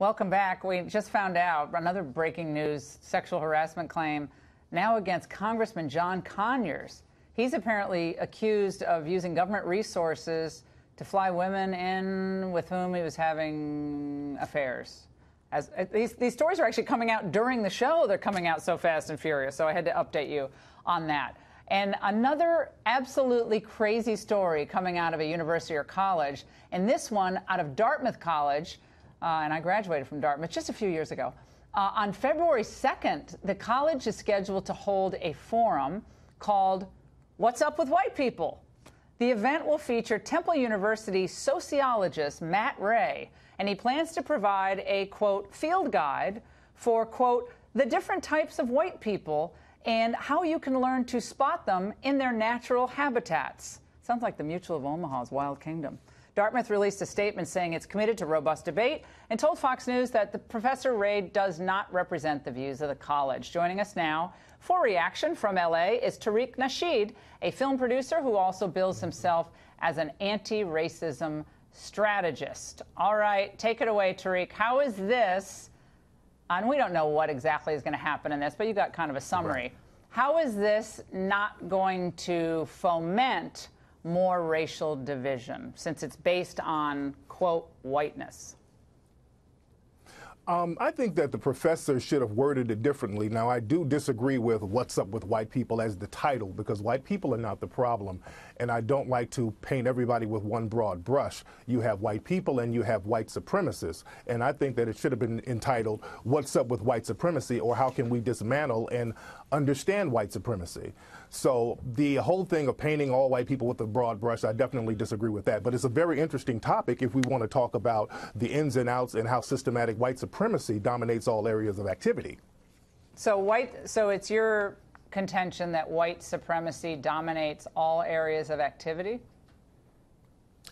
Welcome back. We just found out another breaking news sexual harassment claim now against Congressman John Conyers. He's apparently accused of using government resources to fly women in with whom he was having affairs. As, uh, these, these stories are actually coming out during the show. They're coming out so fast and furious. So I had to update you on that. And another absolutely crazy story coming out of a university or college, and this one out of Dartmouth College uh, and I graduated from Dartmouth just a few years ago. Uh, on February 2nd, the college is scheduled to hold a forum called What's Up with White People? The event will feature Temple University sociologist Matt Wray, and he plans to provide a quote field guide for quote the different types of white people and how you can learn to spot them in their natural habitats. Sounds like the Mutual of Omaha's Wild Kingdom. Dartmouth released a statement saying it's committed to robust debate and told Fox News that the Professor Wray does not represent the views of the college. Joining us now for reaction from LA is Tariq Nasheed, a film producer who also bills himself as an anti racism strategist. All right, take it away, Tariq. How is this? And we don't know what exactly is going to happen in this, but you got kind of a summary. Right. How is this not going to foment? More racial division since it's based on, quote, whiteness? Um, I think that the professor should have worded it differently. Now, I do disagree with what's up with white people as the title because white people are not the problem. And I don't like to paint everybody with one broad brush. You have white people and you have white supremacists. And I think that it should have been entitled, What's Up with White Supremacy or How Can We Dismantle and Understand White Supremacy? So the whole thing of painting all white people with a broad brush, I definitely disagree with that. But it's a very interesting topic if we want to talk about the ins and outs and how systematic white supremacy dominates all areas of activity. So white so it's your contention that white supremacy dominates all areas of activity?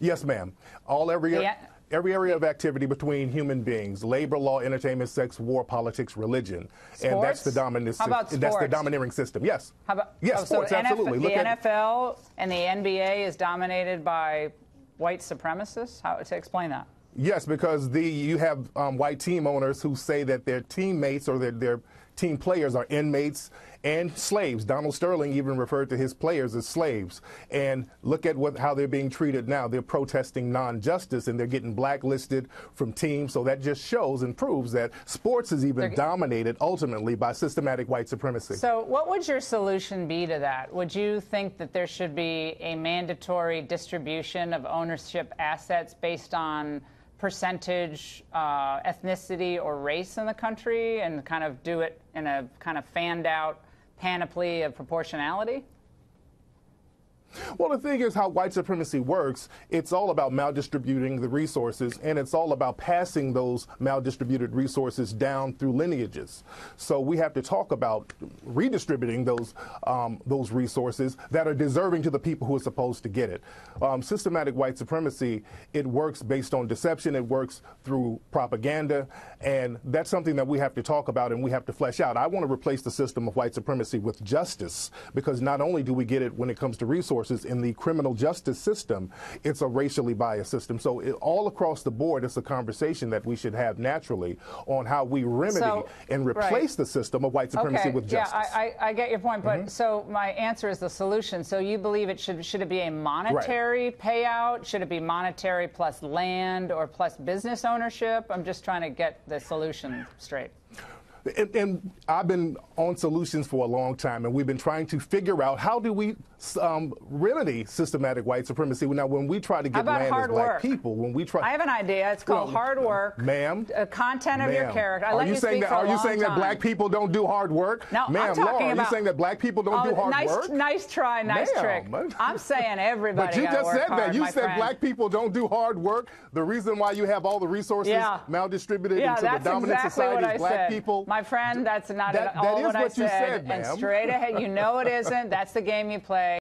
Yes, ma'am. All area every area of activity between human beings labor law entertainment sex war politics religion. Sports? and that's the dominant How about sports? that's the domineering system. Yes. How about yes oh, sports so absolutely. The NFL and the NBA is dominated by white supremacists? How to explain that. Yes, because the you have um, white team owners who say that their teammates or their, their team players are inmates and slaves. Donald Sterling even referred to his players as slaves. And look at what how they're being treated now. They're protesting non-justice and they're getting blacklisted from teams. So that just shows and proves that sports is even they're, dominated ultimately by systematic white supremacy. So what would your solution be to that? Would you think that there should be a mandatory distribution of ownership assets based on percentage, uh, ethnicity, or race in the country and kind of do it in a kind of fanned out panoply of proportionality? Well, the thing is how white supremacy works. It's all about maldistributing the resources, and it's all about passing those maldistributed resources down through lineages. So we have to talk about redistributing those um, those resources that are deserving to the people who are supposed to get it. Um, systematic white supremacy it works based on deception. It works through propaganda, and that's something that we have to talk about and we have to flesh out. I want to replace the system of white supremacy with justice because not only do we get it when it comes to resources resources in the criminal justice system, it's a racially biased system. So it, all across the board, it's a conversation that we should have naturally on how we remedy so, and replace right. the system of white supremacy okay. with justice. Yeah, I, I, get your point, but mm-hmm. so my answer is the solution. So you believe it should should it be a monetary right. payout? Should it be monetary plus land or plus business ownership? I'm just trying to get the solution straight. And, and, I've been on solutions for a long time, and we've been trying to figure out how do we um, remedy systematic white supremacy. Now, when we try to get land as black work? people, when we try, I have an idea. It's called well, hard work, ma'am. Uh, content of your character. I are you, you saying that? Are you saying time. that black people don't do hard work? No, ma'am. I'm talking Laura, about, are you saying that black people don't oh, do hard nice, work? Nice try, nice trick. I'm saying everybody. But you just said hard, that. You said friend. black people don't do hard work. The reason why you have all the resources yeah. maldistributed yeah, into the dominant exactly society is black said. people. My friend, that's not that, at all that is what, what I said. said and straight ahead, you know it isn't. That's the game you play.